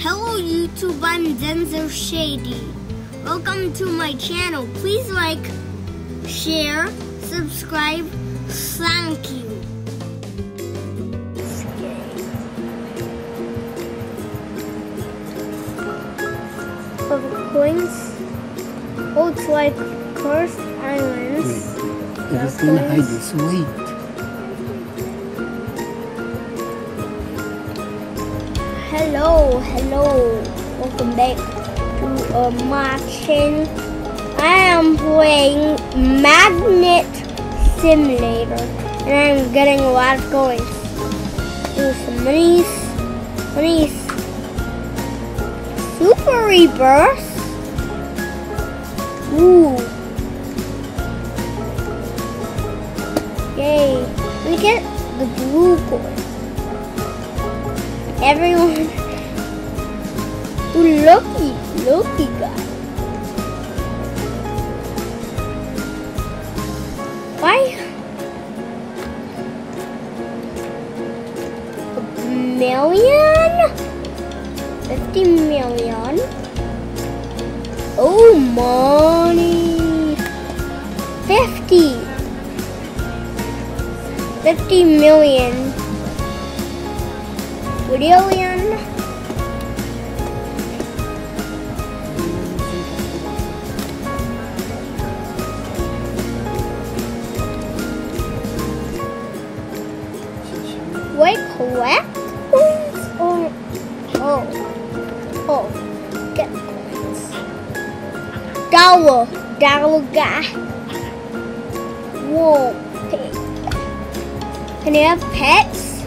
Hello YouTube, I'm Denzel Shady. Welcome to my channel. Please like, share, subscribe. Thank you. Of coins. Oh, it's like cursed islands. It's gonna hide this weight. Hello, hello. Welcome back to uh, my channel. I am playing Magnet Simulator and I'm getting a lot of coins. Some monies. Monies. Super Rebirth. Ooh. Yay. We get the blue coin. Everyone. Ooh, Loki. Loki guy. Why? A million? 50 million? Oh, money. 50. 50 million. Billion. Wait, collect coins or oh oh get coins. Dollar dollar guy. Whoa, pig. Can you have pets?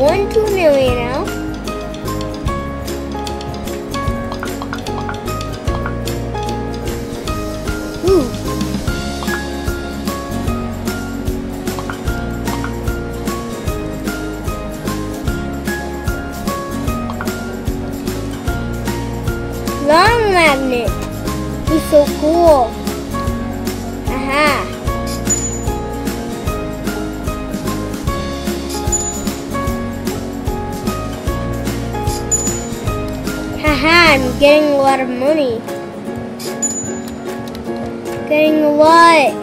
1, 2 million now. Getting a lot of money. Getting a lot.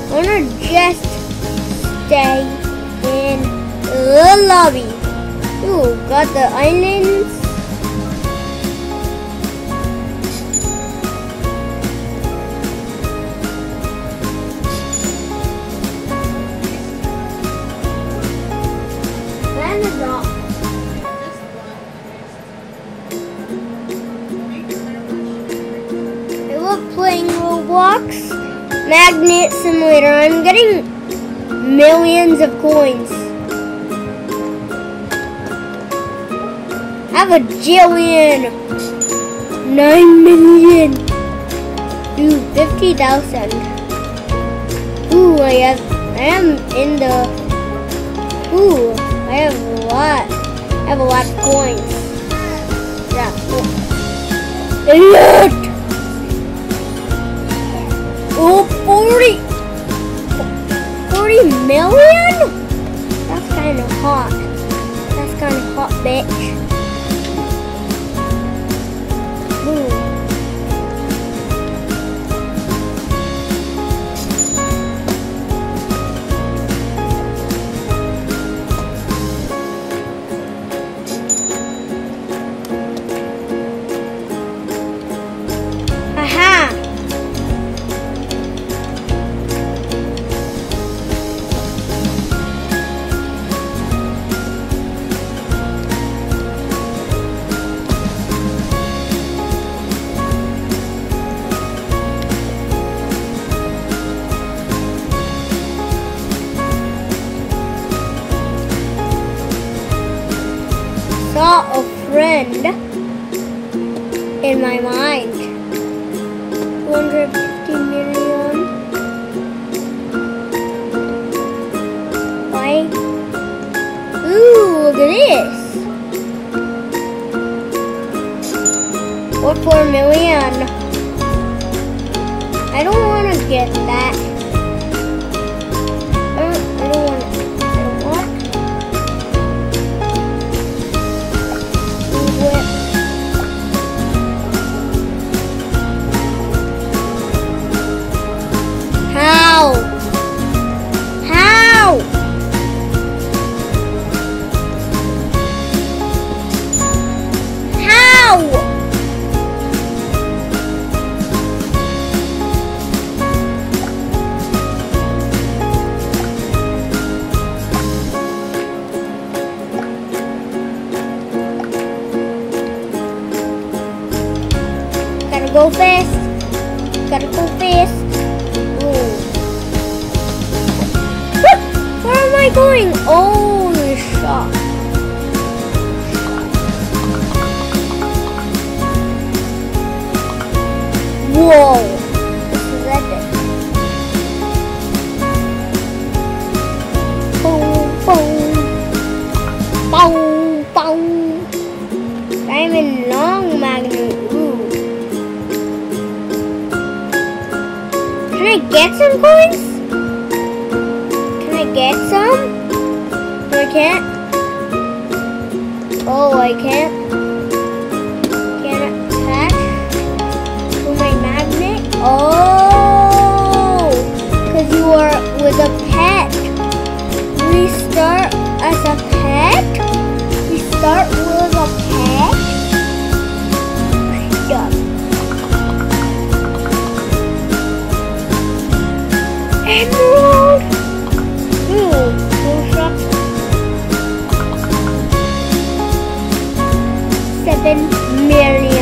I wanna just stay in the lobby. Ooh, got the islands. Simulator. I'm getting millions of coins. I have a jillion. Nine million. Ooh, 50,000. Ooh, I have, I am in the Ooh, I have a lot. I have a lot of coins. Yeah. Oh. Idiot! Oh, 40! 40 million? That's kind of hot. That's kind of hot, bitch. This. What four million? I don't want to get that. I going? Oh, shop. Whoa. This is epic. Boom, boom. Boom, boom. Long magnet. Can I get some coins? Get some? No, I can't. Oh, I can't. Can attach to my magnet? Oh, because you are with a pet. We start as a pet. We start with a pet. Stop. Emerald! Seven million.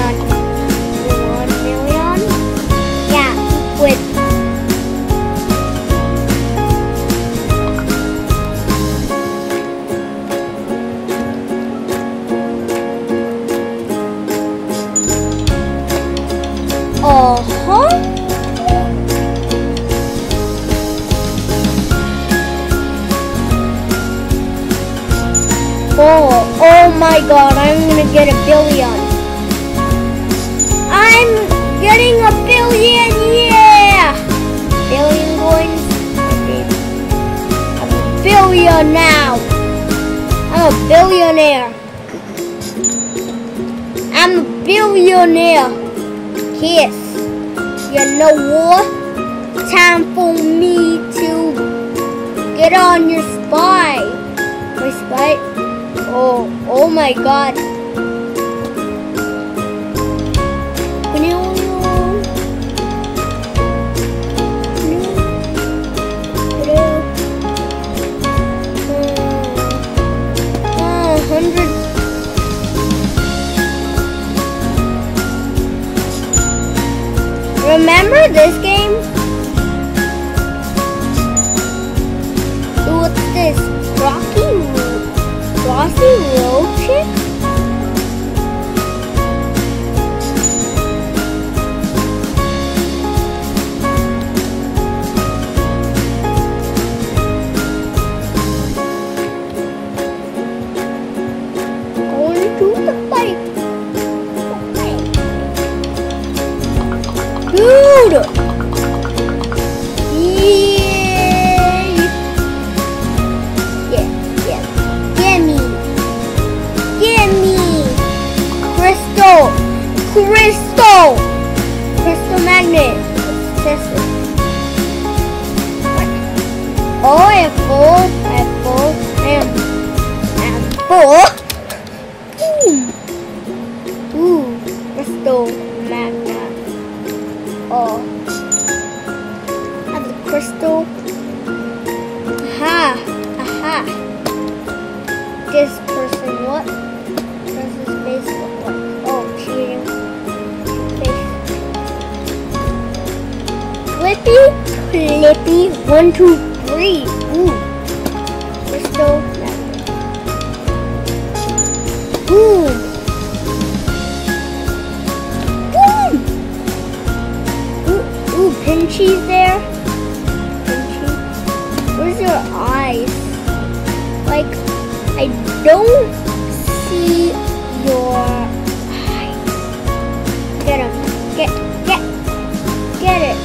My god, I'm gonna get a billion. I'm getting a billion, yeah! Billion coins. I'm a billion now. I'm a billionaire. I'm a billionaire. Yes. You know what? Time for me to get on your spy. My spy? Oh, oh my god. Hundred. Remember this game? What's this? Rocky Glossy Road trip. Going to the bike. Dude! Oh. I have the crystal. Aha. Aha. This person, what his face look like? Oh, cheating. Face. Flippy, flippy, one, two, three. Ooh, Pinchy's there. Where's your eyes? Like, I don't see your eyes. Get him. Get, get, get it.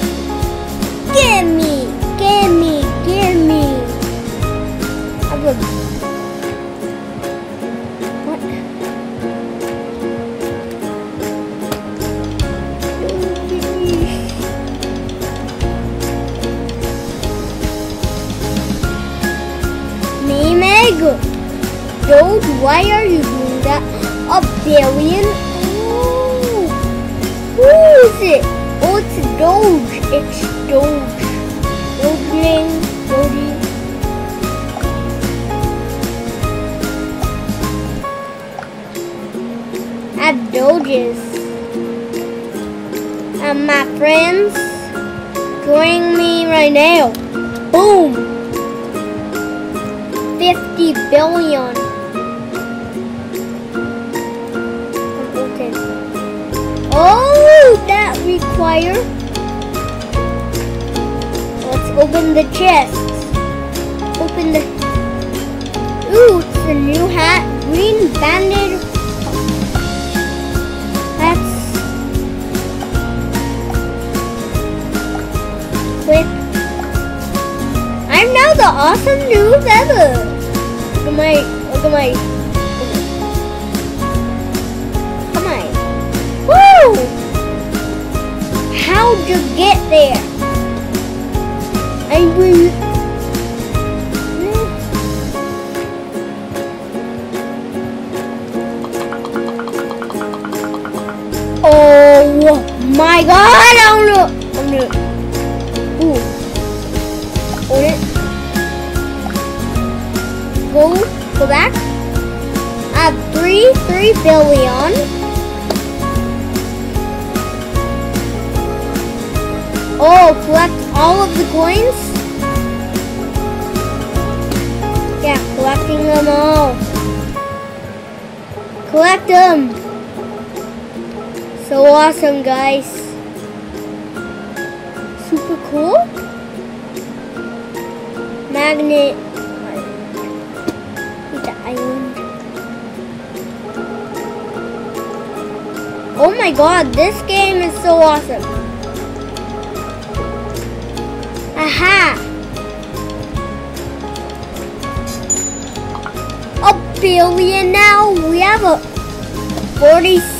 Why are you doing that? A billion? Ooh. Who is it? Oh, it's Doge. It's Doge. Dogeling. Doge. Have Doges. And my friends, join me right now. Boom. 50 billion. Oh, that require. Let's open the chest. Open the. Ooh, it's a new hat. Green banded. That's. Clip. I'm now the awesome new feather. Look at my, look at my, How'd you get there? I will. Oh my god, I'm gonna, I'm gonna, ooh. Own it. Go, go back. I have three, three billion. Oh, collect all of the coins? Yeah, collecting them all. Collect them. So awesome, guys. Super cool magnet the island. Oh my god, this game is so awesome. Aha! A billion now. We have a 40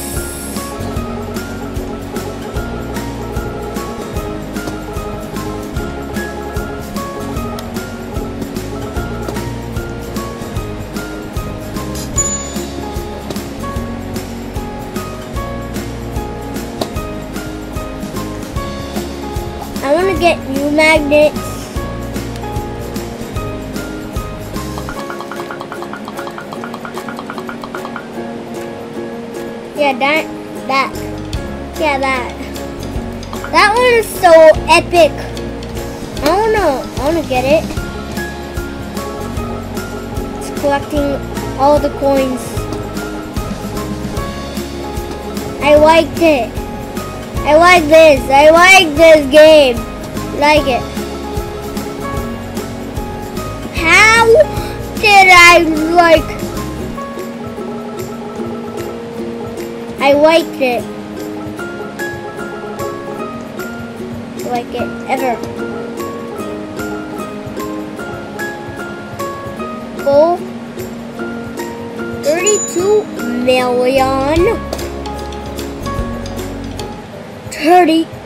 magnets. Yeah, that, that, yeah, that. That one is so epic. I wanna, I wanna get it. It's collecting all the coins. I liked it. I like this. I like this game. Like it. How did I like? I liked it. Like it ever. Goal. Thirty-two million. 30